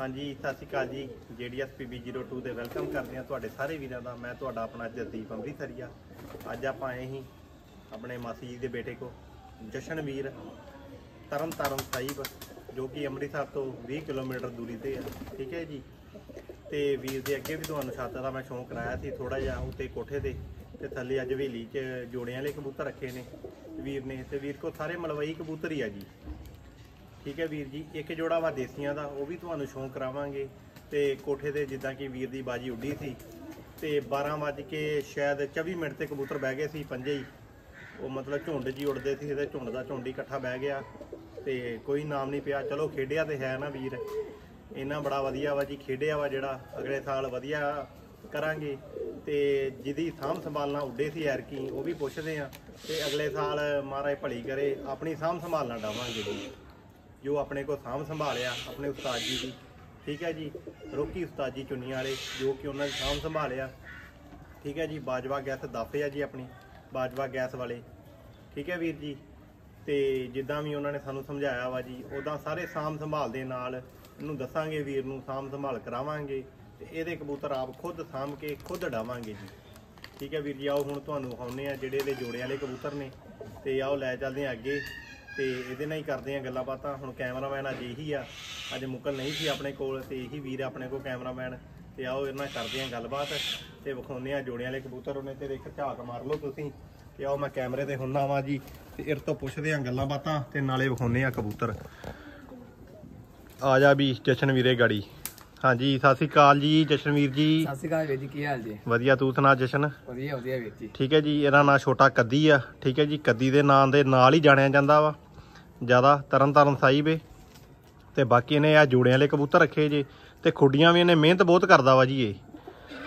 ਹਾਂਜੀ, ਸਤਿ ਸ਼੍ਰੀ ਅਕਾਲ ਜੀ। JDSPB 02 ਤੇ ਵੈਲਕਮ ਕਰਦੇ ਹਾਂ ਤੁਹਾਡੇ ਸਾਰੇ ਵੀਰਾਂ ਦਾ। ਮੈਂ ਤੁਹਾਡਾ ਆਪਣਾ ਜਸਦੀਪ ਅੰਮ੍ਰਿਤਸਰੀਆ। ਅੱਜ ਆਪਾਂ ਆਏ ਹੀ ਆਪਣੇ ਮਾਸੀ ਜੀ ਦੇ ਬੇਟੇ ਕੋ ਜਸ਼ਨਵੀਰ ਤਰਨ ਤਾਰਨ ਸਾਹਿਬ, ਜੋ ਕਿ ਅੰਮ੍ਰਿਤਸਰ ਤੋਂ 20 ਕਿਲੋਮੀਟਰ ਦੂਰੀ ਤੇ ਆ। ਠੀਕ ਹੈ ਜੀ? ਤੇ ਵੀਰ ਦੇ ਅੱਗੇ ਵੀ ਤੁਹਾਨੂੰ ਛਾਤਾ ਦਾ ਮੈਂ ਸ਼ੌਂਕ ਕਰਾਇਆ ਸੀ ਥੋੜਾ ਜਿਹਾ ਉੱਤੇ ਕੋਠੇ ਤੇ ਤੇ ਥੱਲੇ ਅੱਜ ਹਵੇਲੀ 'ਚ ਜੋੜਿਆਂ ਵਾਲੇ ਕਬੂਤਰ ਰੱਖੇ ਨੇ ਵੀਰ ਨੇ। ਤੇ ਵੀਰ ਕੋ ਸਾਰੇ ਮਲਵਈ ਕਬੂਤਰ ਹੀ ਆ ਜੀ। ਠੀਕ ਹੈ ਵੀਰ ਜੀ, ਇੱਕ ਜੋੜਾ ਵਾ ਦੇਸੀਆਂ ਦਾ, ਉਹ ਵੀ ਤੁਹਾਨੂੰ ਸ਼ੌਂਕ ਕਰਾਵਾਂਗੇ। ਤੇ ਕੋਠੇ ਤੇ ਜਿੱਦਾਂ ਕਿ ਵੀਰ ਦੀ ਬਾਜੀ ਉੱਡੀ ਸੀ, ਤੇ 12 ਵਜ ਕੇ ਸ਼ਾਇਦ 24 ਮਿੰਟ ਤੇ ਕਬੂਤਰ ਬਹਿ ਗਏ ਸੀ ਪੰਜੇ ਹੀ। ਉਹ ਮਤਲਬ ਝੁੰਡ ਜੀ ਉੱਡਦੇ ਸੀ, ਇਹਦੇ ਝੁੰਡ ਦਾ ਝੁੰਡ ਹੀ ਇਕੱਠਾ ਬਹਿ ਗਿਆ। ਤੇ ਕੋਈ ਨਾਮ ਨਹੀਂ ਪਿਆ, ਚਲੋ ਖੇਡਿਆ ਤੇ ਹੈ ਨਾ ਵੀਰ। ਇੰਨਾ ਬੜਾ ਵਧੀਆ ਵਾ ਜੀ, ਖੇਡਿਆ ਵਾ ਜਿਹੜਾ, ਅਗਲੇ ਸਾਲ ਵਧੀਆ ਕਰਾਂਗੇ। ਤੇ ਜਿਹਦੀ ਸਾਂਭ ਸੰਭਾਲਣਾ ਉੱਡੇ ਸੀ ਐਰਕੀ ਉਹ ਵੀ ਪੁੱਛਦੇ ਆ। ਤੇ ਅਗਲੇ ਸਾਲ ਮਹਾਰਾਜ ਭਲੀ ਕਰੇ, ਆਪਣੀ ਸਾਂਭ ਸੰਭਾਲਣਾ ਡਾਵਾਂਗੇ ਜੀ। ਜੋ ਆਪਣੇ ਕੋ ਸਾਂਭ ਸੰਭਾਲਿਆ ਆਪਣੇ ਉਸਤਾਦ ਜੀ ਦੀ। ਠੀਕ ਹੈ ਜੀ? ਰੋਕੀ ਉਸਤਾਦ ਜੀ ਚੁੰਨੀਆਂ ਵਾਲੇ, ਜੋ ਕਿ ਉਹਨਾਂ ਦੀ ਸਾਂਭ ਸੰਭਾਲਿਆ। ਠੀਕ ਹੈ ਜੀ? ਬਾਜਵਾ ਗੈਸ ਦਾਫੇ ਆ ਜੀ ਆਪਣੀ, ਬਾਜਵਾ ਗੈਸ ਵਾਲੇ। ਠੀਕ ਹੈ ਵੀਰ ਜੀ? ਤੇ ਜਿੱਦਾਂ ਵੀ ਉਹਨਾਂ ਨੇ ਸਾਨੂੰ ਸਮਝਾਇਆ ਵਾ ਜੀ ਉਦਾਂ ਸਾਰੇ ਸਾਂਭ ਸੰਭਾਲ ਦੇ ਨਾਲ ਇਹਨੂੰ ਦੱਸਾਂਗੇ ਵੀਰ ਨੂੰ, ਸਾਂਭ ਸੰਭਾਲ ਕਰਾਵਾਂਗੇ ਤੇ ਇਹਦੇ ਕਬੂਤਰ ਆਪ ਖੁਦ ਸਾਂਭ ਕੇ ਖੁਦ ਡਾਵਾਂਗੇ ਜੀ। ਠੀਕ ਹੈ ਵੀਰ ਜੀ? ਆਓ ਹੁਣ ਤੁਹਾਨੂੰ ਵਿਖਾਉਂਦੇ ਆ ਜਿਹੜੇ ਇਹਦੇ ਜੋੜੇ ਵਾਲੇ ਕਬੂਤਰ ਨੇ। ਤੇ ਆਓ ਲੈ ਚੱਲਦੇ ਆ ਅੱਗੇ। ਤੇ ਇਹਦੇ ਨਾਲ ਹੀ ਕਰਦੇ ਆ ਗੱਲਾਂ ਬਾਤਾਂ। ਹੁਣ ਕੈਮਰਾਮੈਨ ਅੱਜ ਇਹੀ ਆ। ਅੱਜ ਮੁਕਲ ਨਹੀਂ ਸੀ ਆਪਣੇ ਕੋਲ ਤੇ ਇਹੀ ਵੀਰ ਆਪਣੇ ਕੋਲ ਕੈਮਰਾਮੈਨ। ਤੇ ਆਓ ਇਹਨਾਂ ਨਾਲ ਕਰਦੇ ਆ ਗੱਲਬਾਤ ਤੇ ਵਿਖਾਉਂਦੇ ਆ ਜੋੜਿਆਂ ਵਾਲੇ ਕਬੂਤਰ ਉਹਨੇ ਤੇ ਇੱਕ ਝਾਕ ਮਾਰ ਲਓ ਤੁਸੀਂ। ਤੇ ਆਓ ਮੈਂ ਕੈਮਰੇ ਤੇ ਹੁੰਨਾ ਵਾਂ ਜੀ ਤੇ ਇਹ ਤੋਂ ਪੁੱਛਦੇ ਆ ਗੱਲਾਂ ਬਾਤਾਂ ਤੇ ਨਾਲੇ ਵਿਖਾਉਂਦੇ ਆ ਕਬੂਤਰ। ਆ ਜਾ ਵੀ ਜਸ਼ਨ ਵੀਰੇ ਗਾੜੀ। ਹਾਂਜੀ ਸਤਿ ਸ਼੍ਰੀ ਅਕਾਲ ਜੀ ਜਸ਼ਨਵੀਰ ਜੀ। ਸਤਿ ਸ਼੍ਰੀ ਅਕਾਲ ਵੀਰ ਜੀ ਕੀ ਹਾਲ ਜੀ? ਵਧੀਆ ਤੂੰ ਸੁਣਾ ਜਸ਼ਨ? ਵਧੀਆ ਵਧੀਆ ਵੀਰ ਜੀ। ਠੀਕ ਹੈ ਜੀ ਇਹਦਾ ਨਾਂ ਛੋਟਾ ਕੱਦੀ ਆ। ਠੀਕ ਹੈ ਜੀ ਕੱਦੀ ਦੇ ਨਾਂ ਦੇ ਨਾਲ ਹੀ ਜਾਣਿਆ ਜਾਂਦਾ ਵਾ। ਜ਼ਿਆਦਾ ਤਰਨ ਤਾਰਨ ਸਾਹਿਬ ਏ। ਤੇ ਬਾਕੀ ਇਹਨੇ ਆ ਜੋੜਿਆਂ ਵਾਲੇ ਕਬੂਤਰ ਰੱਖੇ ਜੇ। ਤੇ ਖੁੱਡੀਆਂ ਵੀ ਇਹਨੇ ਮਿਹਨਤ ਬਹੁਤ ਕਰਦਾ ਵਾ ਜੀ ਇਹ।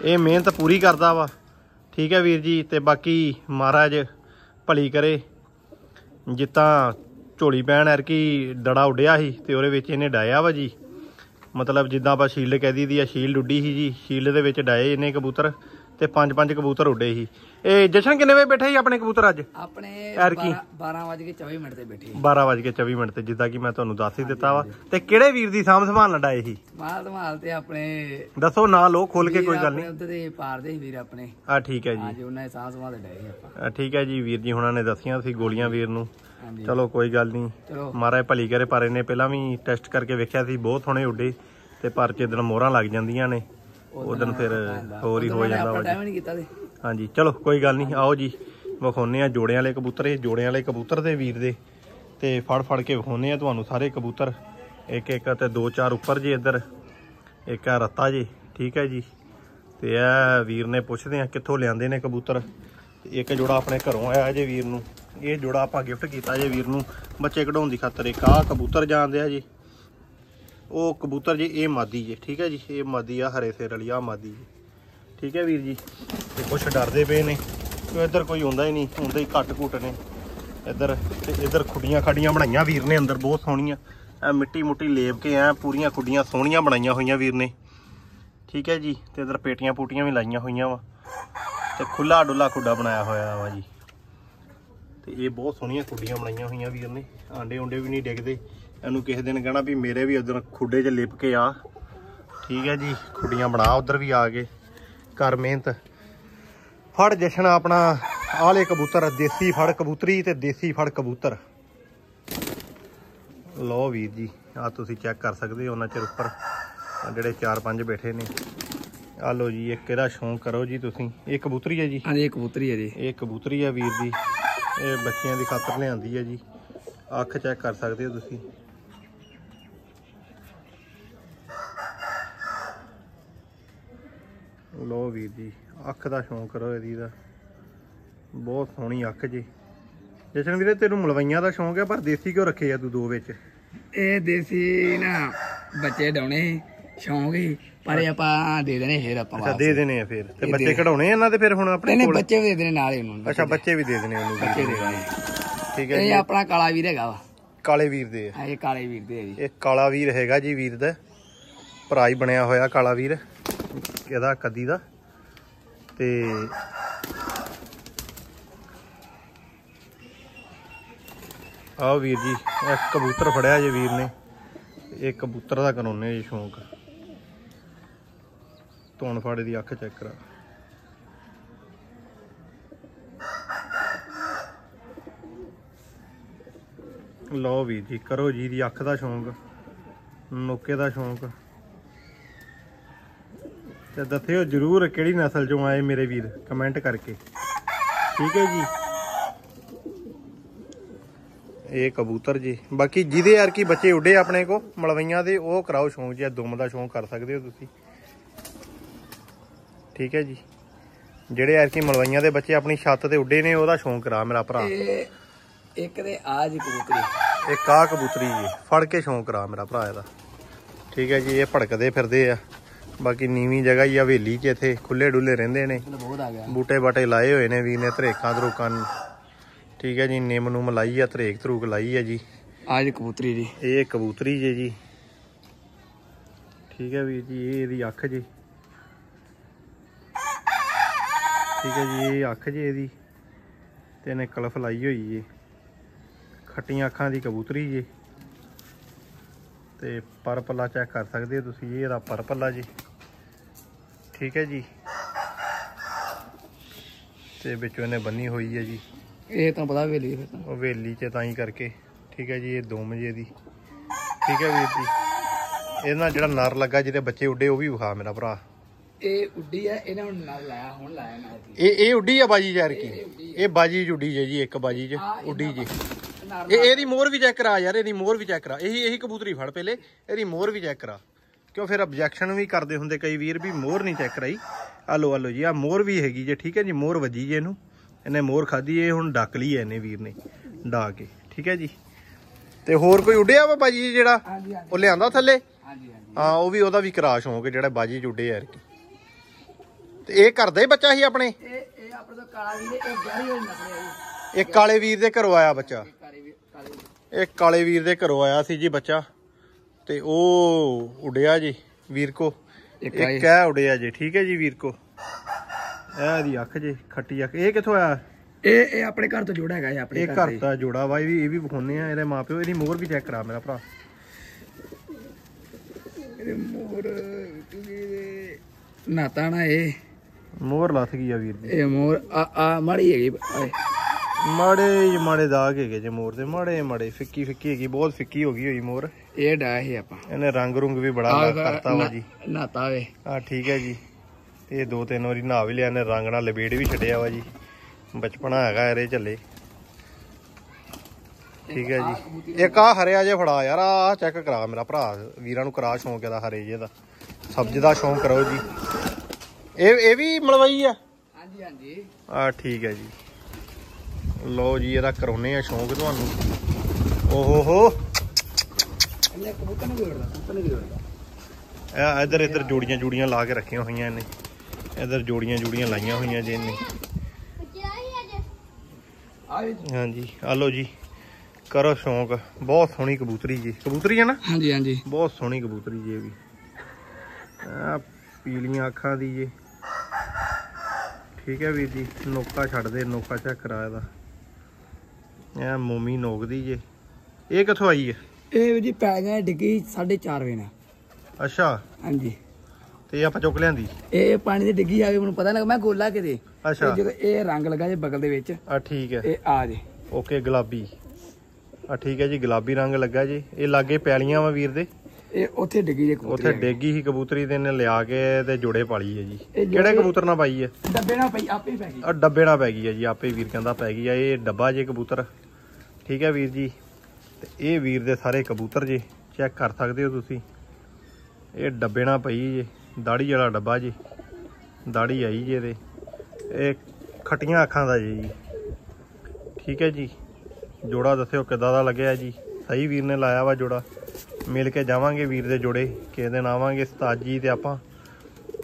ਇਹ ਮਿਹਨਤ ਪੂਰੀ ਕਰਦਾ ਵਾ। ਠੀਕ ਹੈ ਵੀਰ ਜੀ, ਤੇ ਬਾਕੀ ਮਹਾਰਾਜ ਭਲੀ ਕਰੇ। ਜਿੱਤਾਂ ਝੋਲੀ ਪੈਣ ਐਰਕੀ ਡੜਾ ਉੱਡਿਆ ਸੀ ਤੇ ਉਹਦੇ ਵਿੱਚ ਇਹਨੇ ਡਾਇਆ ਵਾ ਜੀ। ਮਤਲਬ ਜਿੱਦਾਂ ਆਪਾਂ ਸ਼ੀਲਡ ਕਹਿ ਦੀ ਆ, ਸ਼ੀਲਡ ਉੱਡੀ ਸੀ ਜੀ। ਸ਼ੀਲਡ ਦੇ ਵਿੱਚ ਡਾਏ ਇਹਨੇ ਕਬੂਤਰ। ਤੇ ਪੰਜ ਪੰਜ ਕਬੂਤਰ ਉੱਡੇ ਸੀ। ਇਹ ਜਸ਼ਨ ਕਿੰਨੇ ਵਜੇ ਬੈਠੇ ਸੀ ਆਪਣੇ ਕਬੂਤਰ ਅੱਜ? ਆਪਣੇ ਯਾਰ ਕੀ? 12 ਵਜੇ ਕੇ 24 ਮਿੰਟ ਤੇ ਬੈਠੇ 12:24 ਮਿੰਟ ਤੇ ਜਿੱਦਾਂ ਕਿ ਮੈਂ ਤੁਹਾਨੂੰ ਦੱਸ ਹੀ ਦਿੱਤਾ ਵਾ। ਤੇ ਕਿਹੜੇ ਵੀਰ ਦੀ ਸਾਂਭ ਸੰਭਾਲ ਲੜਾਏ ਸੀ? ਮਾਲ ਧਮਾਲ ਤੇ ਆਪਣੇ ਦੱਸੋ ਨਾਂ ਲੋ ਖੋਲ ਕੇ ਕੋਈ ਗੱਲ ਨਹੀਂ। ਉਧਰ ਦੇ ਪਾਰ ਦੇ ਸੀ ਵੀਰ ਆਪਣੇ। ਆ ਠੀਕ ਹੈ ਜੀ। ਹਾਂਜੀ ਉਹਨਾਂ ਦੇ ਸਾਹ ਸਮਾਂ ਦੇ ਡਏ ਸੀ ਆਪਾਂ। ਆ ਠੀਕ ਹੈ ਜੀ ਵੀਰ ਜੀ ਹੁਣਾਂ ਨੇ ਦੱਸੀਆਂ ਸੀ ਗੋਲੀਆਂ ਵੀਰ ਨੂੰ। ਚਲੋ ਕੋਈ ਗੱਲ ਨਹੀਂ। ਮਹਾਰਾਜ ਭਲੀ ਕਰੇ ਪਰ ਇਹਨੇ ਪਹਿਲਾਂ ਵੀ ਟੈਸਟ ਕਰਕੇ ਵੇਖਿਆ ਸੀ ਬਹੁਤ ਸੋਹਣੇ ਉੱਡੇ। ਤੇ ਪਰ ਜਿੱਦਣ ਮੋਹਰਾਂ ਲੱਗ ਜਾਂਦੀਆਂ ਨੇ। ਉਦੋਂ ਫਿਰ ਹੋਰ ਹੀ ਹੋ ਜਾਂਦਾ ਵਾ ਟਾਈਮ ਨਹੀਂ ਕੀਤਾ ਤੇ ਹਾਂਜੀ ਚਲੋ ਕੋਈ ਗੱਲ ਨਹੀਂ ਆਓ ਜੀ। ਵਿਖਾਉਨੇ ਆ ਜੋੜਿਆਂ ਵਾਲੇ ਕਬੂਤਰ ਇਹ ਜੋੜਿਆਂ ਵਾਲੇ ਕਬੂਤਰ ਦੇ ਵੀਰ ਦੇ। ਤੇ ਫੜ ਫੜ ਕੇ ਵਿਖਾਉਨੇ ਆ ਤੁਹਾਨੂੰ ਸਾਰੇ ਕਬੂਤਰ। ਇੱਕ ਇੱਕ ਤੇ ਦੋ ਚਾਰ ਉੱਪਰ ਜੀ ਇੱਧਰ। ਇੱਕ ਆ ਰੱਤਾ ਜੀ ਠੀਕ ਹੈ ਜੀ। ਤੇ ਇਹ ਵੀਰ ਨੇ ਪੁੱਛਦੇ ਆ ਕਿੱਥੋਂ ਲਿਆਂਦੇ ਨੇ ਕਬੂਤਰ। ਇੱਕ ਜੋੜਾ ਆਪਣੇ ਘਰੋਂ ਆਇਆ ਜੇ ਵੀਰ ਨੂੰ। ਇਹ ਜੋੜਾ ਆਪਾਂ ਗਿਫਟ ਕੀਤਾ ਜੇ ਵੀਰ ਨੂੰ। ਬੱਚੇ ਕਢਾਉਣ ਦੀ ਖਾਤਰ ਇੱਕ ਆਹ ਕਬੂਤਰ ਜਾਂਦੇ ਆ ਜੀ। ਉਹ ਕਬੂਤਰ ਜੀ, ਇਹ ਮਾਦੀ ਜੀ, ਠੀਕ ਹੈ ਜੀ? ਇਹ ਮਾਦੀ ਆ, ਹਰੇ ਸਿਰ ਵਾਲੀ ਆ ਮਾਦੀ ਜੀ। ਠੀਕ ਹੈ ਵੀਰ ਜੀ? ਤੇ ਕੁਛ ਡਰਦੇ ਪਏ ਨੇ। ਕਿ ਇੱਧਰ ਕੋਈ ਹੁੰਦਾ ਹੀ ਨਹੀਂ? ਹੁੰਦੇ ਹੀ ਘੱਟ ਘੁੱਟ ਨੇ। ਇੱਧਰ, ਤੇ ਇੱਧਰ ਖੁੱਡੀਆਂ ਖਾਡੀਆਂ ਬਣਾਈਆਂ ਵੀਰ ਨੇ, ਅੰਦਰ ਬਹੁਤ ਸੋਹਣੀਆਂ। ਐ ਮਿੱਟੀ ਮੁੱਟੀ ਲੇਪ ਕੇ ਐ ਪੂਰੀਆਂ ਖੁੱਡੀਆਂ ਸੋਹਣੀਆਂ ਬਣਾਈਆਂ ਹੋਈਆਂ ਵੀਰ ਨੇ। ਠੀਕ ਹੈ ਜੀ? ਤੇ ਇੱਧਰ ਪੇਟੀਆਂ ਪੂਟੀਆਂ ਵੀ ਲਾਈਆਂ ਹੋਈਆਂ ਵਾ। ਤੇ ਖੁੱਲਾ ਡੁੱਲਾ ਖੁੱਡਾ ਬਣਾਇਆ ਹੋਇਆ ਵਾ ਜੀ। ਤੇ ਇਹ ਬਹੁਤ ਸੋਹਣੀਆਂ ਖੁੱਡੀਆਂ ਬਣਾਈਆਂ ਹੋਈਆਂ ਵੀਰ ਨੇ। ਆਂਡੇ ਉਂਡੇ ਵੀ ਨਹੀਂ ਡਿੱਗਦੇ। ਇਹਨੂੰ ਕਿਸੇ ਦਿਨ ਕਹਿਣਾ ਵੀ ਮੇਰੇ ਵੀ ਉਧਰ ਖੁੱਡੇ 'ਚ ਲਿਪ ਕੇ ਆ। ਠੀਕ ਹੈ ਜੀ ਖੁੱਡੀਆਂ ਬਣਾ ਉਧਰ ਵੀ ਆ ਕੇ ਕਰ ਮਿਹਨਤ। ਫੜ ਜਸ਼ਨ ਆਪਣਾ ਆਲੇ ਕਬੂਤਰ ਦੇਸੀ ਫੜ ਕਬੂਤਰੀ ਤੇ ਦੇਸੀ ਫੜ ਕਬੂਤਰ। ਲਓ ਵੀਰ ਜੀ ਆ ਤੁਸੀਂ ਚੈੱਕ ਕਰ ਸਕਦੇ ਹੋ ਉਹਨਾਂ ਚਿਰ ਉੱਪਰ। ਜਿਹੜੇ 4-5 ਬੈਠੇ ਨੇ। ਆ ਲਓ ਜੀ ਇੱਕ ਇਹਦਾ ਸ਼ੌਂਕ ਕਰੋ ਜੀ ਤੁਸੀਂ। ਇਹ ਕਬੂਤਰੀ ਹੈ ਜੀ? ਹਾਂਜੀ ਇਹ ਕਬੂਤਰੀ ਹੈ ਜੀ। ਇਹ ਕਬੂਤਰੀ ਆ ਵੀਰ ਦੀ ਇਹ ਬੱਚਿਆਂ ਦੀ ਖਾਤਰ ਲਿਆਂਦੀ ਹੈ ਜੀ। ਅੱਖ ਚੈੱਕ ਕਰ ਸਕਦੇ ਹੋ ਤੁਸੀਂ। ਲੋ ਵੀਰ ਜੀ ਅੱਖ ਦਾ ਸ਼ੌਂਕ ਕਰੋ ਇਹਦੀ ਦਾ। ਬਹੁਤ ਸੋਹਣੀ ਅੱਖ ਜੀ। ਜਸ਼ਨ ਵੀਰੇ ਤੈਨੂੰ ਮਲਵਈਆਂ ਦਾ ਸ਼ੌਂਕ ਹੈ ਪਰ ਦੇਸੀ ਕਿਉਂ ਰੱਖੇ ਆ ਤੂੰ ਦੋ ਵਿੱਚ? ਇਹ ਦੇਸੀ ਨਾ ਬੱਚੇ ਡਾਉਣੇ ਸ਼ੌਂਕ ਹੀ ਪਰ ਆਪਾਂ ਦੇ ਦੇਣੇ ਫੇਰ ਆਪਾਂ ਅੱਛਾ। ਦੇ ਦੇਣੇ ਆ ਫਿਰ। ਤੇ ਬੱਚੇ ਕਢਾਉਣੇ ਇਹਨਾਂ ਦੇ ਫਿਰ ਹੁਣ ਆਪਣੇ ਨਹੀਂ ਬੱਚੇ ਵੀ ਦੇ ਦੇਣੇ ਨਾਲ ਹੀ ਉਹਨੂੰ ਅੱਛਾ ਬੱਚੇ ਵੀ ਦੇ। ਦੇਣੇ ਉਹਨੂੰ ਵੀਰ। ਬੱਚੇ। ਦੇ ਦੇਣੇ ਠੀਕ ਹੈ ਇਹ ਆਪਣਾ ਕਾਲਾ ਵੀਰ ਹੈਗਾ ਵਾ। ਕਾਲੇ ਵੀਰ ਦੇ ਆ। ਹਾਂ, ਇਹ ਕਾਲੇ ਵੀਰ ਦੇ ਹੈ ਜੀ। ਇਹ ਕਾਲਾ ਵੀਰ ਹੈਗਾ ਜੀ ਵੀਰ ਦਾ। ਭਰਾ ਹੀ ਬਣਿਆ ਹੋਇਆ ਕਾਲਾ ਵੀਰ। ਇਹਦਾ ਕਦੀ ਦਾ। ਤੇ ਆਓ ਵੀਰ ਜੀ, ਇਹ ਕਬੂਤਰ ਫੜਿਆ ਜੇ ਵੀਰ ਨੇ। ਇਹ ਕਬੂਤਰ ਦਾ ਕਰਾਉਨੇ ਜੀ, ਸ਼ੌਂਕ। ਧੌਣ ਫਾੜੇ ਦੀ ਅੱਖ ਚੈੱਕ ਕਰਾ। ਲਓ ਵੀਰ ਜੀ, ਕਰੋ ਜੀ ਦੀ ਅੱਖ ਦਾ ਸ਼ੌਂਕ, ਨੋਕੇ ਦਾ ਸ਼ੌਂਕ। ਤੇ ਦੱਸਿਓ ਜਰੂਰ ਕਿਹੜੀ ਨਸਲ ਚੋਂ ਆਏ ਮੇਰੇ ਵੀਰ ਕਮੈਂਟ ਕਰਕੇ। ਠੀਕ ਹੈ ਜੀ? ਇਹ ਕਬੂਤਰ ਜੀ। ਬਾਕੀ ਜਿਹਦੇ ਯਾਰ ਕੀ ਬੱਚੇ ਉੱਡੇ ਆਪਣੇ ਕੋ ਮਲਵਈਆਂ ਦੇ ਉਹ ਕਰਾਓ ਸ਼ੌਂਕ ਜੀ ਦੁਮ ਦਾ ਸ਼ੌਂਕ ਕਰ ਸਕਦੇ ਹੋ ਤੁਸੀਂ। ਠੀਕ ਹੈ ਜੀ? ਜਿਹੜੇ ਯਾਰ ਕੀ ਮਲਵਈਆਂ ਦੇ ਬੱਚੇ ਆਪਣੀ ਛੱਤ ਤੇ ਉੱਡੇ ਨੇ ਉਹਦਾ ਸ਼ੌਂਕ ਕਰਾ ਮੇਰਾ ਭਰਾ। ਇਹ ਇੱਕ ਦੇ ਆਜ ਕਬੂਤਰੀ। ਇਹ ਕਾ ਕਬੂਤਰੀ ਜੀ ਫੜ ਕੇ ਸ਼ੌਂਕ ਕਰਾ ਮੇਰਾ ਭਰਾ ਇਹਦਾ। ਠੀਕ ਹੈ ਜੀ ਇਹ ਭੜਕਦੇ ਫਿਰਦੇ ਆ। ਬਾਕੀ ਨੀਵੀਂ ਜਗ੍ਹਾ ਹੀ ਆ ਹਵੇਲੀ 'ਚ ਇੱਥੇ ਖੁੱਲੇ ਡੁੱਲੇ ਰਹਿੰਦੇ ਨੇ। ਆ ਬੂਟੇ ਬਾਟੇ ਲਾਏ ਹੋਏ ਨੇ ਵੀਰ ਨੇ ਧਰੇਕਾਂ ਧਰੂਕਾਂ ਠੀਕ ਹੈ ਜੀ ਨਿੰਮ ਨੂੰ ਮਲਾਈ ਆ ਧਰੇਕ ਧਰੂਕ ਲਾਈ ਆ ਜੀ। ਆਜ ਕਬੂਤਰੀ ਦੀ ਇਹ ਕਬੂਤਰੀ ਜੇ ਜੀ। ਠੀਕ ਹੈ ਵੀਰ ਜੀ ਇਹ ਇਹਦੀ ਅੱਖ ਜੀ। ਠੀਕ ਹੈ ਜੀ ਇਹ ਅੱਖ ਜੀ ਇਹਦੀ। ਤੇ ਇਹਨੇ ਕਲਫ ਲਾਈ ਹੋਈ ਜੀ। ਖੱਟੀਆਂ ਅੱਖਾਂ ਦੀ ਕਬੂਤਰੀ ਜੀ। ਤੇ ਪਰ ਪੱਲਾ ਚੈੱਕ ਕਰ ਸਕਦੇ ਹੋ ਤੁਸੀਂ ਇਹ ਇਹਦਾ ਪਰ ਪੱਲਾ ਜੀ। ਠੀਕ ਹੈ ਜੀ। ਤੇ ਵਿੱਚੋਂ ਇਹਨੇ ਬੰਨੀ ਹੋਈ ਹੈ ਜੀ। ਇਹ ਤਾਂ ਪਤਾ ਵੇਲੀ ਫਿਰ ਤਾਂ। ਉਹ ਵੇਲੀ ਚ ਤਾਂ ਹੀ ਕਰਕੇ। ਠੀਕ ਹੈ ਜੀ ਇਹ ਦੋ ਵਜੇ ਦੀ। ਠੀਕ ਹੈ ਵੀਰ ਜੀ। ਇਹਦੇ ਨਾਲ ਜਿਹੜਾ ਨਰ ਲੱਗਾ ਜਿਹਦੇ ਬੱਚੇ ਉੱਡੇ ਉਹ ਵੀ ਵਿਖਾ ਮੇਰਾ ਭਰਾ। ਇਹ ਉੱਡੀ ਆ ਇਹਨੇ ਹੁਣ ਨਾਲ ਲਾਇਆ ਹੁਣ ਲਾਇਆ ਨਾਲ ਦੀ ਇਹ ਇਹ ਉੱਡੀ ਆ ਬਾਜੀ ਯਾਰ ਕੀ? ਇਹ ਬਾਜੀ ਉੱਡੀ ਜੇ ਜੀ ਇੱਕ ਬਾਜੀ ਚ। ਉੱਡੀ ਜੀ। ਇਹ ਇਹਦੀ ਮੋਹਰ ਵੀ ਚੈੱਕ ਕਰਾ ਯਾਰ ਇਹਦੀ ਮੋਹਰ ਵੀ ਚੈੱਕ ਕਰਾ। ਇਹੀ ਇਹੀ ਕਬੂਤਰੀ ਫੜ ਪਹਿਲੇ ਇਹਦੀ ਮੋਹਰ ਵੀ ਚੈੱਕ ਕਰਾ। ਕਿਉਂ ਫਿਰ ਆਬਜੈਕਸ਼ਨ ਵੀ ਕਰਦੇ ਹੁੰਦੇ ਕਈ ਵੀਰ ਵੀ ਮੋਹਰ ਨਹੀਂ ਚੈੱਕ ਕਰਾਈ। ਆਲੋ ਆਲੋ ਜੀ ਆ ਮੋਹਰ ਵੀ ਹੈਗੀ ਜੇ ਠੀਕ ਹੈ ਜੀ ਮੋਹਰ ਵੱਜੀ ਜੇ ਇਹਨੂੰ। ਇਹਨੇ ਮੋਹਰ ਖਾਧੀ ਇਹ ਹੁਣ ਡੱਕ ਲਈ ਐ ਇਹਨੇ ਵੀਰ ਨੇ ਡਾ ਕੇ ਠੀਕ ਹੈ ਜੀ। ਤੇ ਹੋਰ ਕੋਈ ਉੱਡਿਆ ਵਾ ਬਾਜੀ ਜਿਹੜਾ? ਉਹ ਲਿਆਂਦਾ ਥੱਲੇ? ਹਾਂ ਉਹ ਵੀ ਉਹਦਾ ਵੀ ਕਰਾ ਸ਼ੌਂਕ ਜਿਹੜਾ ਬਾਜੀ ਚ ਉੱਡੇ ਯਾਰ ਕੀ ਤੇ ਇਹ ਕਰਦਾ ਹੀ ਬੱਚਾ ਸੀ ਆਪਣੇ? ਇਹ ਇਹ ਆਪਣੇ ਤੋਂ ਕਾਲਾ ਵੀ ਇਹ ਗਹਿਰੀ ਹੋਈ ਨਸਲ ਇਹ ਕਾਲੇ ਵੀਰ ਦੇ ਘਰੋਂ ਆਇਆ ਬੱਚਾ। ਇਹ ਕਾਲੇ ਵੀਰ ਦੇ ਘਰੋਂ ਆਇਆ ਸੀ ਜੀ ਬੱਚਾ। ਤੇ ਉਹ ਉੱਡਿਆ ਜੀ ਵੀਰ ਕੋ ਇੱਕ ਹੈ ਉੱਡਿਆ ਜੀ ਠੀਕ ਹੈ ਜੀ ਵੀਰ ਕੋ ਇਹ ਇਹਦੀ ਅੱਖ ਜੀ ਖੱਟੀ ਅੱਖ। ਇਹ ਕਿੱਥੋਂ ਆਇਆ? ਇਹ ਇਹ ਆਪਣੇ ਘਰ ਤੋਂ ਜੋੜਾ ਹੈਗਾ ਇਹ ਆਪਣੇ ਇਹ ਘਰ ਘਰ ਦੇ। ਦਾ ਜੋੜਾ ਵਾ ਇਹ ਵੀ ਇਹ ਵੀ ਵਿਖਾਉਨੇ ਆ ਇਹਦੇ ਮਾਪਿਓ ਇਹਦੀ ਮੋਹਰ ਵੀ ਚੈੱਕ ਕਰਾ ਮੇਰਾ ਭਰਾ। ਇਹਦੇ ਮੋਰ ਨਾਤਾ ਨਾ ਇਹ। ਮੋਹਰ ਲੱਥ ਗਈ ਆ ਵੀਰ ਦੀ ਇਹ ਮੋਰ ਆ ਆ ਮਾੜੀ ਹੈਗੀ ਆਏ। ਮਾੜੇ ਮਾੜੇ ਦਾਗ ਹੈਗੇ ਜੇ ਮੋਰ ਦੇ ਮਾੜੇ ਮਾੜੇ ਫਿੱਕੀ ਫਿੱਕੀ ਹੈਗੀ ਬਹੁਤ ਫਿੱਕੀ ਹੋ ਗਈ ਹੋਈ ਮੋਰ। ਇਹ ਡਾ ਇਹ ਆਪਾਂ। ਇਹਨੇ ਰੰਗ ਰੁੰਗ ਵੀ ਬੜਾ ਕਰਤਾ ਵਾ ਜੀ। ਨਾਤਾ ਵੇ ਆ ਠੀਕ ਹੈ ਜੀ। ਇਹ ਦੋ ਤਿੰਨ ਵਾਰੀ ਨਹਾ ਵੀ ਲਿਆ ਨੇ ਰੰਗ ਨਾਲ ਲਪੇੜ ਵੀ ਛੱਡਿਆ ਵਾ ਜੀ। ਬਚਪਨਾ ਹੈਗਾ ਇਹਦੇ ਝੱਲੇ। ਠੀਕ ਹੈ ਜੀ। ਇੱਕ ਆ ਹਰਿਆ ਜੇ ਫੜਾ ਯਾਰ ਆ ਚੈੱਕ ਕਰਾ ਮੇਰਾ ਭਰਾ ਵੀਰਾਂ ਨੂੰ ਕਰਾ ਸ਼ੌਂਕ ਇਹਦਾ ਹਰੇ ਜੇ ਦਾ। ਸਬਜ਼ ਦਾ ਸ਼ੌਂਕ ਕਰੋ ਜੀ। ਇਹ ਇਹ ਵੀ ਮਲਵਈ ਆ? ਹਾਂਜੀ ਹਾਂਜੀ। ਆ ਠੀਕ ਹੈ ਜੀ। ਲਓ ਜੀ ਇਹਦਾ ਕਰਾਉਨੇ ਆ ਸ਼ੌਂਕ ਤੁਹਾਨੂੰ। ਓਹੋ ਹੋ ਇਹਨੇ ਕਬੂਤਰ ਕਬੂਤਰ ਇਧਰ ਇਧਰ ਜੋੜੀਆਂ ਜੋੜੀਆਂ ਲਾ ਕੇ ਰੱਖੀਆਂ ਹੋਈਆਂ ਇਹਨੇ। ਇਧਰ ਜੋੜੀਆਂ ਜੋੜੀਆਂ ਲਾਈਆਂ ਹੋਈਆਂ ਜੇ ਇਹਨੇ। ਹਾਂਜੀ ਆ ਲਓ ਜੀ। ਕਰੋ ਸ਼ੌਂਕ। ਬਹੁਤ ਸੋਹਣੀ ਕਬੂਤਰੀ ਜੀ। ਕਬੂਤਰੀ ਹੈ ਨਾ? ਹਾਂਜੀ ਹਾਂਜੀ। ਬਹੁਤ ਸੋਹਣੀ ਕਬੂਤਰੀ ਜੀ ਇਹ ਵੀ। ਆ ਪੀਲੀਆਂ ਅੱਖਾਂ ਦੀ ਜੀ। ਠੀਕ ਹੈ ਵੀਰ ਜੀ ਨੋਕਾ ਛੱਡ ਦੇ ਨੋਕਾ ਚੈੱਕ ਕਰਾ ਇਹਦਾ। ਇਹ ਮੋਮੀ ਨੋਕ ਦੀ ਜੀ। ਇਹ ਕਿੱਥੋਂ ਆਈ ਹੈ? ਇਹ ਵੀ ਜੀ ਪੈ ਗਿਆ ਡਿੱਗੀ 4:30 ਵਜੇ ਨਾਲ। ਅੱਛਾ। ਹਾਂਜੀ। ਤੇ ਆਪਾਂ ਚੁੱਕ ਲਿਆਂਦੀ? ਇਹ ਪਾਣੀ ਦੀ ਡਿੱਗੀ ਆ ਗਈ ਮੈਨੂੰ ਪਤਾ ਲੱਗਾ ਮੈਂ ਗੋਲਾ ਕਿਤੇ ਅੱਛਾ। ਜਦੋਂ ਇਹ ਰੰਗ ਲੱਗਾ ਜੇ ਬਗਲ ਦੇ ਵਿੱਚ ਆ ਠੀਕ ਹੈ। ਇਹ ਆ ਜੇ। ਓਕੇ ਗੁਲਾਬੀ। ਆ ਠੀਕ ਹੈ ਜੀ ਗੁਲਾਬੀ ਰੰਗ ਲੱਗਾ ਜੀ। ਇਹ ਲਾਗੇ ਪੈਲੀਆਂ ਵਾ ਵੀਰ ਦੇ। ਇਹ ਉੱਥੇ ਡਿੱਗੀ ਜੇ ਕਬੂਤਰ ਉੱਥੇ ਡੇਗੀ ਸੀ ਕਬੂਤਰੀ ਤੇ ਇਹਨੇ ਲਿਆ ਕੇ ਤੇ ਜੋੜੇ ਪਾਲੀ ਹੈ ਜੀ। ਕਿਹੜੇ ਕਬੂਤਰ ਨਾਲ ਪਾਈ ਹੈ? ਡੱਬੇ ਨਾਲ ਪਈ ਆਪੇ ਪੈ ਗਈ। ਆ ਡੱਬੇ ਨਾਲ ਪੈ ਗਈ ਹੈ ਜੀ ਆਪੇ ਵੀਰ ਕਹਿੰਦਾ ਪੈ ਗਈ ਆ ਇਹ ਡੱਬਾ ਜੇ ਕਬੂਤਰ। ਠੀਕ ਹੈ ਵੀਰ ਜੀ। ਤੇ ਇਹ ਵੀਰ ਦੇ ਸਾਰੇ ਕਬੂਤਰ ਜੇ, ਚੈੱਕ ਕਰ ਸਕਦੇ ਹੋ ਤੁਸੀਂ। ਇਹ ਡੱਬੇ ਨਾਲ ਪਈ ਜੇ, ਦਾੜੀ ਵਾਲਾ ਡੱਬਾ ਜੀ। ਦਾੜੀ ਆਈ ਜੇ ਇਹਦੇ। ਇਹ ਖੱਟੀਆਂ ਅੱਖਾਂ ਦਾ ਜੀ ਠੀਕ ਹੈ ਜੀ। ਜੋੜਾ ਦੱਸਿਓ ਕਿੱਦਾਂ ਦਾ ਲੱਗਿਆ ਜੀ। ਸਹੀ ਵੀਰ ਨੇ ਲਾਇਆ ਵਾ ਜੋੜਾ। ਮਿਲ ਕੇ ਜਾਵਾਂਗੇ ਵੀਰ ਦੇ ਜੋੜੇ। ਕਿਸੇ ਦਿਨ ਆਵਾਂਗੇ ਉਸਤਾਦ ਜੀ ਤੇ ਆਪਾਂ।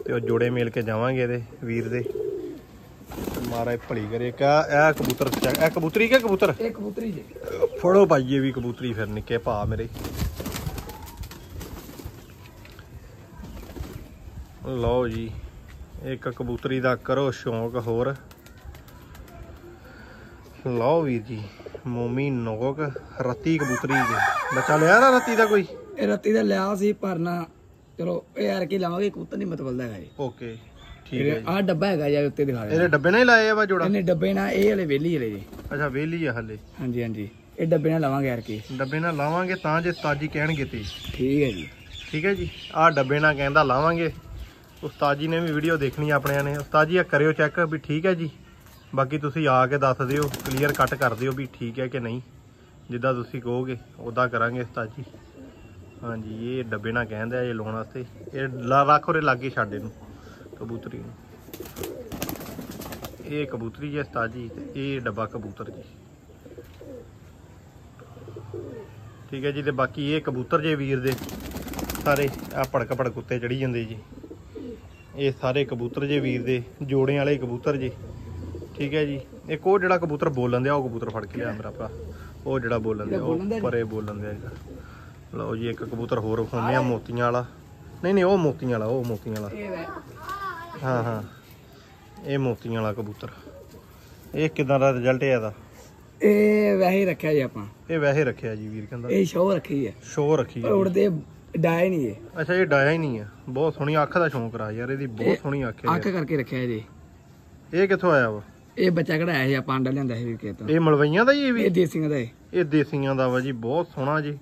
ਤੇ ਉਹ ਜੋੜੇ ਮਿਲ ਕੇ ਜਾਵਾਂਗੇ ਇਹਦੇ ਵੀਰ ਦੇ। ਮਾਰਾ ਭਲੀ ਕਰੇ। ਕਾ ਇਹ ਕਬੂਤਰ ਇਹ ਕਬੂਤਰੀ ਕਿ ਕਬੂਤਰ? ਇਹ ਕਬੂਤਰੀ ਜੇ। ਫੜੋ ਪਾਈਏ ਵੀ ਕਬੂਤਰੀ ਫਿਰ ਨਿੱਕੇ ਭਾ ਮੇਰੇ। ਲਓ ਜੀ ਇੱਕ ਕਬੂਤਰੀ ਦਾ ਕਰੋ ਸ਼ੌਂਕ ਹੋਰ। ਲਓ ਵੀਰ ਜੀ ਮੋਮੀ ਨੋਕ ਰਤੀ ਕਬੂਤਰੀ ਜੀ। ਬੱਚਾ ਲਿਆ ਨਾ ਰਤੀ ਦਾ ਕੋਈ? ਇਹ ਰੱਤੀ ਦਾ ਲਿਆ ਸੀ ਭਰਨਾ ਚਲੋ ਇਹ ਯਾਰ ਕੀ ਲਾਵਾਂਗੇ ਕਬੂਤਰ ਨਹੀਂ ਮਤਲਬ ਦਾ ਹੈਗਾ ਜੀ ਓਕੇ। ਠੀਕ ਹੈ ਜੀ। ਆਹ ਡੱਬਾ ਹੈਗਾ ਜੀ ਉੱਤੇ ਦਿਖਾ ਰਿਹਾ ਇਹਦੇ ਡੱਬੇ ਨਾਲ ਹੀ ਲਾਏ ਆ ਵਾ ਜੋੜਾ? ਇਹਨੇ ਡੱਬੇ ਨਾਲ ਇਹ ਹਲੇ ਵੇਲੀ ਹਲੇ ਜੀ। ਅੱਛਾ ਵੇਲੀ ਆ ਹਲੇ। ਹਾਂਜੀ ਹਾਂਜੀ। ਇਹ ਡੱਬੇ ਨਾਲ ਲਾਵਾਂਗੇ ਯਾਰ ਕੀ ਡੱਬੇ ਨਾਲ ਲਾਵਾਂਗੇ ਤਾਂ ਜੇ ਉਸਤਾਦ ਜੀ ਕਹਿਣਗੇ ਤੇ। ਠੀਕ ਹੈ ਜੀ। ਠੀਕ ਹੈ ਜੀ। ਆਹ ਡੱਬੇ ਨਾਲ ਕਹਿੰਦਾ ਲਾਵਾਂਗੇ। ਉਸਤਾਦ ਜੀ ਨੇ ਵੀ ਵੀਡੀਓ ਦੇਖਣੀ ਆ ਆਪਣਿਆਂ ਨੇ। ਉਸਤਾਦ ਜੀ ਆ ਕਰਿਓ ਚੈੱਕ ਵੀ ਠੀਕ ਹੈ ਜੀ। ਬਾਕੀ ਤੁਸੀਂ ਆ ਕੇ ਦੱਸ ਦਿਓ ਕਲੀਅਰ ਕੱਟ ਕਰ ਦਿਓ ਵੀ ਠੀਕ ਹੈ ਕਿ ਨਹੀਂ। ਜਿੱਦਾਂ ਤੁਸੀਂ ਕਹੋਗੇ ਉਦਾਂ ਕਰਾਂਗੇ ਉਸਤਾਦ। ਜੀ ਹਾਂਜੀ ਇਹ ਡੱਬੇ ਨਾਲ ਕਹਿੰਦੇ ਆ ਇਹ ਲਾਉਣ ਵਾਸਤੇ। ਇਹ ਰੱਖ ਉਰੇ ਲਾਗੇ ਛੱਡ ਇਹਨੂੰ। ਕਬੂਤਰੀ ਨੂੰ। ਇਹ ਕਬੂਤਰੀ ਜੀ ਉਸਤਾਦ ਤੇ ਇਹ ਡੱਬਾ ਕਬੂਤਰ ਜੀ। ਠੀਕ ਹੈ ਜੀ, ਤੇ ਬਾਕੀ ਇਹ ਕਬੂਤਰ ਜੇ ਵੀਰ ਦੇ, ਸਾਰੇ ਆ ਭੜਕ ਭੜਕ ਉੱਤੇ ਚੜੀ ਜਾਂਦੇ ਜੀ। ਇਹ ਸਾਰੇ ਕਬੂਤਰ ਜੇ ਵੀਰ ਦੇ, ਜੋੜਿਆਂ ਵਾਲੇ ਕਬੂਤਰ ਜੀ। ਠੀਕ ਹੈ ਜੀ, ਇੱਕ ਉਹ ਜਿਹੜਾ ਕਬੂਤਰ ਬੋਲਣ ਦਿਆ, ਉਹ ਕਬੂਤਰ ਫੜ ਕੇ ਲਿਆ ਮੇਰਾ ਭਰਾ ਉਹ ਜਿਹੜਾ ਬੋਲਣ ਦਿਆ, ਉਹ ਜੀ? ਪਰੇ ਬੋਲਣ ਦਿਆ ਜਿਹੜਾ ਲਓ ਜੀ, ਇੱਕ ਕਬੂਤਰ ਹੋਰ ਵਿਖਾਉਂਦੇ ਆ ਮੋਤੀਆਂ ਵਾਲਾ। ਨਹੀਂ ਨਹੀਂ, ਉਹ ਮੋਤੀਆਂ ਵਾਲਾ, ਉਹ ਮੋਤੀਆਂ ਵਾਲਾ। ਹਾਂ ਹਾਂ। ਇਹ ਮੋਤੀਆਂ ਵਾਲਾ ਕਬੂਤਰ। ਇਹ ਕਿਦਾਂ ਦਾ ਰਿਜ਼ਲਟ ਹੈ ਇਹਦਾ? ਇਹ ਵੈਸੇ ਹੀ ਰੱਖਿਆ ਜੀ ਆਪਾਂ। ਇਹ ਵੈਸੇ ਰੱਖਿਆ ਜੀ ਵੀਰ ਕਹਿੰਦਾ। ਇਹ ਸ਼ੋਅ ਰੱਖੀ ਹੈ ਸ਼ੋਅ ਰੱਖੀ ਹੈ ਉੜਦੇ ਡਾਏ ਨਹੀਂ ਇਹ। ਅੱਛਾ ਇਹ ਡਾਇਆ ਹੀ ਨਹੀਂ ਆ। ਬਹੁਤ ਸੋਹਣੀ ਅੱਖ ਦਾ ਸ਼ੌਂਕ ਰਾ ਯਾਰ ਇਹਦੀ ਬਹੁਤ ਇਹ ਸੋਹਣੀ ਅੱਖ ਹੈ ਅੱਖ ਕਰਕੇ ਰੱਖਿਆ ਜੀ। ਇਹ ਕਿੱਥੋਂ ਆਇਆ ਵਾ? ਇਹ ਬੱਚਾ ਕਢਾਇਆ ਸੀ ਆਪਾਂ ਆਂਡਾ ਲਿਆਂਦਾ ਸੀ ਵੀਰ ਤੋਂ। ਇਹ ਮਲਵਈਆਂ ਦਾ ਹੀ ਇਹ ਵੀ? ਇਹ ਦੇਸੀਆਂ ਦਾ ਹੈ। ਇਹ ਦੇਸੀਆਂ ਦਾ ਵਾ ਜੀ ਬਹੁਤ ਸੋਹਣਾ ਜੀ।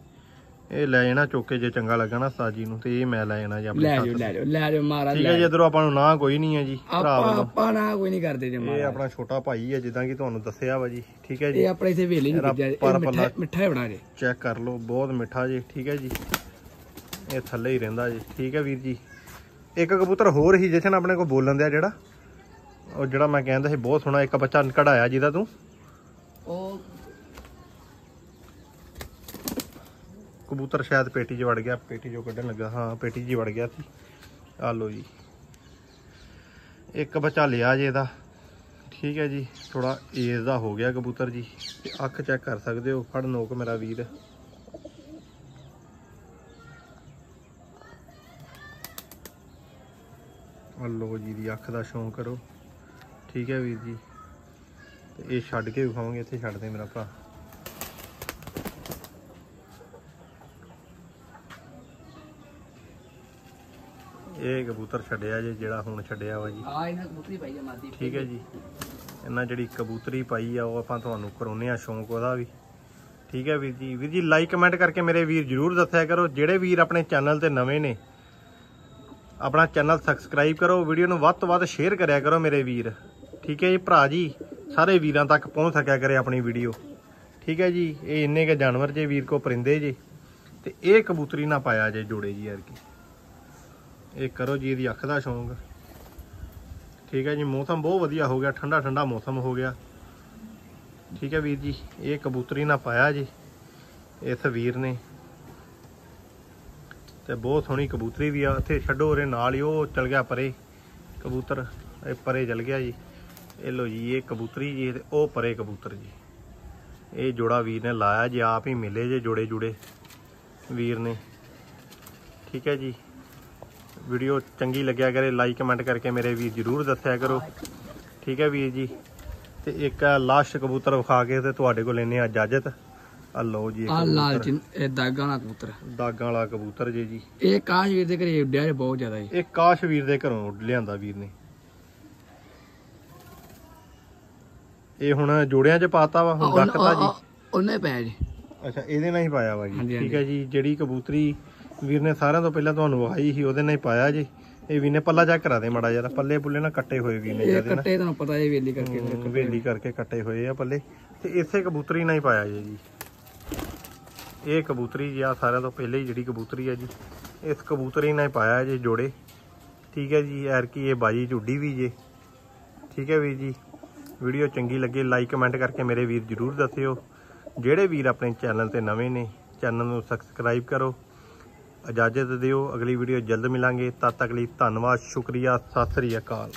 ਇਹ ਲੈ ਜਾਣਾ ਚੋਕੇ ਜੇ ਚੰਗਾ ਲੱਗਾ ਨਾ ਸਾਜੀ ਨੂੰ ਤੇ ਇਹ ਮੈਂ ਲੈ ਜਾਣਾ ਜੀ ਆਪਣੇ ਲੈ ਜਾਓ ਲੈ ਜਾਓ ਲੈ ਜਾਓ ਮਹਾਰਾਜ ਠੀਕ ਹੈ ਜੀ ਇਧਰੋਂ ਆਪਾਂ ਨੂੰ ਨਾ ਕੋਈ ਨਹੀਂ ਹੈ ਜੀ ਭਰਾ ਆਪਾਂ ਵੱਲੋਂ। ਆਪਾਂ ਨਾ ਕੋਈ ਨਹੀਂ ਕਰਦੇ ਜੀ ਇਹ ਮਹਾਰਾਜ ਆਪਣਾ ਛੋਟਾ ਭਾਈ ਹੈ ਜਿੱਦਾਂ ਕਿ ਤੁਹਾਨੂੰ ਦੱਸਿਆ ਵਾ ਜੀ ਠੀਕ ਹੈ ਜੀ। ਇਹ ਆਪਣੇ ਇਥੇ ਵੇਲੇ ਨਹੀਂ ਇਹ ਪਰ ਮਿੱਠਾ ਮਿੱਠਾ ਹੀ ਬਣਾ ਜੇ ਚੈੱਕ ਕਰ ਲਓ ਬਹੁਤ ਮਿੱਠਾ ਜੀ ਠੀਕ ਹੈ ਜੀ। ਇਹ ਥੱਲੇ ਹੀ ਰਹਿੰਦਾ ਜੀ ਠੀਕ ਹੈ ਵੀਰ ਜੀ। ਇੱਕ ਕਬੂਤਰ ਹੋਰ ਹੀ ਜਸ਼ਨ ਆਪਣੇ ਕੋਲ ਬੋਲਣ ਦਿਆ ਜਿਹੜਾ। ਉਹ ਜਿਹੜਾ ਮੈਂ ਕਹਿੰਦਾ ਸੀ ਬਹੁਤ ਸੋਹਣਾ ਇੱਕ ਬੱਚਾ ਕਢਾਇਆ ਜਿਹਦਾ ਤੂੰ। ਉਹ ਕਬੂਤਰ ਸ਼ਾਇਦ ਪੇਟੀ 'ਚ ਵੜ ਗਿਆ, ਪੇਟੀ 'ਚੋਂ ਕੱਢਣ ਲੱਗਾ। ਹਾਂ, ਪੇਟੀ 'ਚ ਵੜ ਗਿਆ ਸੀ। ਆ ਲਓ ਜੀ। ਇੱਕ ਬੱਚਾ ਲਿਆ ਜੇ ਇਹਦਾ। ਠੀਕ ਹੈ ਜੀ ਥੋੜਾ ਏਜ ਦਾ ਹੋ ਗਿਆ ਕਬੂਤਰ ਜੀ। ਤੇ ਅੱਖ ਚੈੱਕ ਕਰ ਸਕਦੇ ਹੋ। ਫੜ ਨੋਕ ਮੇਰਾ ਵੀਰ। ਆ ਜੀ ਦੀ ਅੱਖ ਦਾ ਸ਼ੌਂਕ ਕਰੋ। ਠੀਕ ਹੈ ਵੀਰ ਜੀ। ਤੇ ਇਹ ਛੱਡ ਕੇ ਵਿਖਾਵਾਂਗੇ, ਇੱਥੇ ਛੱਡ ਦੇ ਮੇਰਾ ਭਰਾ। ਇਹ ਕਬੂਤਰ ਛੱਡਿਆ ਜੇ ਜਿਹੜਾ ਹੁਣ ਛੱਡਿਆ ਵਾ ਜੀ। ਆ ਇਹਨਾਂ ਕਬੂਤਰੀ ਪਾਈ ਆ ਮਾਦੀ। ਠੀਕ ਹੈ ਜੀ। ਇਹਨਾਂ ਜਿਹੜੀ ਕਬੂਤਰੀ ਪਾਈ ਆ ਉਹ ਆਪਾਂ ਤੁਹਾਨੂੰ ਕਰਾਉਨੇ ਆ ਸ਼ੌਂਕ ਉਹਦਾ ਵੀ। ਠੀਕ ਹੈ ਵੀਰ ਜੀ। ਵੀਰ ਜੀ ਲਾਈਕ ਕਮੈਂਟ ਕਰਕੇ ਮੇਰੇ ਵੀਰ ਜਰੂਰ ਦੱਸਿਆ ਕਰੋ ਜਿਹੜੇ ਵੀਰ ਆਪਣੇ ਚੈਨਲ ਤੇ ਨਵੇਂ ਨੇ ਆਪਣਾ ਚੈਨਲ ਸਬਸਕ੍ਰਾਈਬ ਕਰੋ ਵੀਡੀਓ ਨੂੰ ਵੱਧ ਤੋਂ ਵੱਧ ਸ਼ੇਅਰ ਕਰਿਆ ਕਰੋ ਮੇਰੇ ਵੀਰ। ਠੀਕ ਹੈ ਜੀ ਭਰਾ ਜੀ ਸਾਰੇ ਵੀਰਾਂ ਤੱਕ ਪਹੁੰਚ ਸਕਿਆ ਕਰੇ ਆਪਣੀ ਵੀਡੀਓ ਠੀਕ ਹੈ ਜੀ ਇਹ ਇੰਨੇ ਕੇ ਜਾਨਵਰ ਜੇ ਵੀਰ ਕੋ ਪਰਿੰਦੇ ਜੇ ਤੇ ਇਹ ਕਬੂਤਰੀ ਨਾ ਪਾਇਆ ਜੇ ਜੋੜੇ ਜੀ ਯਾਰ ਕੀ ਇਹ ਕਰੋ ਜੀ ਇਹਦੀ ਅੱਖ ਦਾ ਸ਼ੌਂਕ। ਠੀਕ ਹੈ ਜੀ, ਮੌਸਮ ਬਹੁਤ ਵਧੀਆ ਹੋ ਗਿਆ, ਠੰਡਾ ਠੰਡਾ ਮੌਸਮ ਹੋ ਗਿਆ। ਠੀਕ ਹੈ ਵੀਰ ਜੀ, ਇਹ ਕਬੂਤਰੀ ਨਾ ਪਾਇਆ ਜੀ, ਇਸ ਵੀਰ ਨੇ। ਤੇ ਬਹੁਤ ਸੋਹਣੀ ਕਬੂਤਰੀ ਵੀ ਆ, ਇੱਥੇ ਛੱਡੋ ਉਹਦੇ ਨਾਲ ਹੀ, ਉਹ ਚਲ ਗਿਆ ਪਰੇ। ਕਬੂਤਰ, ਇਹ ਪਰੇ ਚਲ ਗਿਆ ਜੀ। ਇਹ ਲੋ ਜੀ, ਇਹ ਕਬੂਤਰੀ ਜੀ ਤੇ ਉਹ ਪਰੇ ਕਬੂਤਰ ਜੀ। ਇਹ ਜੋੜਾ ਵੀਰ ਨੇ ਲਾਇਆ ਜੀ, ਆਪ ਹੀ ਮਿਲੇ ਜੇ ਜੋੜੇ ਜੁੜੇ ਵੀਰ ਨੇ। ਠੀਕ ਹੈ ਜੀ ਵੀਡੀਓ ਚੰਗੀ ਲੱਗਿਆ ਕਰੇ ਲਾਈਕ ਕਮੈਂਟ ਕਰਕੇ ਮੇਰੇ ਵੀਰ ਜਰੂਰ ਦੱਸਿਆ ਕਰੋ। ਠੀਕ ਹੈ ਵੀਰ ਜੀ? ਤੇ ਇੱਕ ਲਾਸ਼ ਕਬੂਤਰ ਵਿਖਾ ਕੇ ਤੇ ਤੁਹਾਡੇ ਕੋਲ ਲੈਨੇ ਆ ਇਜਾਜ਼ਤ। ਆ ਲਓ ਜੀ ਇੱਕ ਆ ਲਾਲ। ਚਿੰਨ ਇਹ ਦਾਗਾਂ ਵਾਲਾ ਕਬੂਤਰ। ਦਾਗਾਂ ਵਾਲਾ ਕਬੂਤਰ ਜੀ ਜੀ। ਇਹ ਕਾਸ਼ ਵੀਰ ਦੇ ਘਰੇ ਉੱਡਿਆ ਜੇ ਬਹੁਤ ਜ਼ਿਆਦਾ ਜੀ। ਇਹ ਕਾਸ਼ ਵੀਰ ਦੇ ਘਰੋਂ ਲਿਆਂਦਾ ਵੀਰ ਨੇ। ਇਹ ਹੁਣ ਜੋੜਿਆਂ 'ਚ ਪਾਤਾ ਵਾ ਹੁਣ ਰੱਖਤਾ ਜੀ। ਉਹਨੇ ਪੈ ਜੀ। ਅੱਛਾ ਇਹਦੇ ਨਾਲ ਹੀ ਪਾਇਆ ਵਾ ਜੀ। ਠੀਕ ਹੈ ਜੀ ਜਿਹੜੀ ਕਬੂਤਰੀ ਵੀਰ ਨੇ ਸਾਰਿਆਂ ਤੋਂ ਪਹਿਲਾਂ ਤੁਹਾਨੂੰ ਵਹਾਈ ਸੀ ਉਹਦੇ ਨਾਲ ਹੀ ਪਾਇਆ ਜੀ। ਇਹ ਵੀ ਨੇ ਪੱਲਾ ਚੈੱਕ ਕਰਾ ਦੇ ਮੜਾ ਜਰਾ ਪੱਲੇ ਪੁੱਲੇ ਨਾ ਕੱਟੇ ਹੋਏ ਵੀ ਨੇ ਇਹ ਨਾਲ ਕੱਟੇ ਤੁਹਾਨੂੰ ਪਤਾ ਹੈ ਵੇਲੀ ਕਰਕੇ ਵੇਲੀ ਕਰਕੇ ਕੱਟੇ ਹੋਏ ਆ ਪੱਲੇ। ਤੇ ਇਸੇ ਕਬੂਤਰੀ ਨਾਲ ਹੀ ਪਾਇਆ ਜੀ ਜੀ। ਇਹ ਕਬੂਤਰੀ ਜੀ ਆ ਸਾਰਿਆਂ ਤੋਂ ਪਹਿਲੇ ਹੀ ਜਿਹੜੀ ਕਬੂਤਰੀ ਆ ਜੀ। ਇਸ ਕਬੂਤਰੀ ਨਾਲ ਹੀ ਪਾਇਆ ਜੀ ਜੋੜੇ। ਠੀਕ ਹੈ ਜੀ ਐਰ ਕੀ ਇਹ ਬਾਜੀ ਝੁੱਡੀ ਵੀ ਜੇ। ਠੀਕ ਹੈ ਵੀਰ ਜੀ ਵੀਡੀਓ ਚੰਗੀ ਲੱਗੇ ਲਾਈਕ ਕਮੈਂਟ ਕਰਕੇ ਮੇਰੇ ਵੀਰ ਜਰੂਰ ਦੱਸਿਓ। ਜਿਹੜੇ ਵੀਰ ਆਪਣੇ ਚੈਨਲ ਤੇ ਨਵੇਂ ਨੇ ਚੈਨਲ ਨੂੰ ਸਬਸਕ੍ਰਾਈਬ ਕਰੋ। ਇਜਾਜ਼ਤ ਦਿਓ। ਅਗਲੀ ਵੀਡੀਓ ਜਲਦ ਮਿਲਾਂਗੇ। ਤਦ ਤੱਕ ਲਈ ਧੰਨਵਾਦ। ਸ਼ੁਕਰੀਆ। ਸਤਿ ਸ੍ਰੀ ਅਕਾਲ।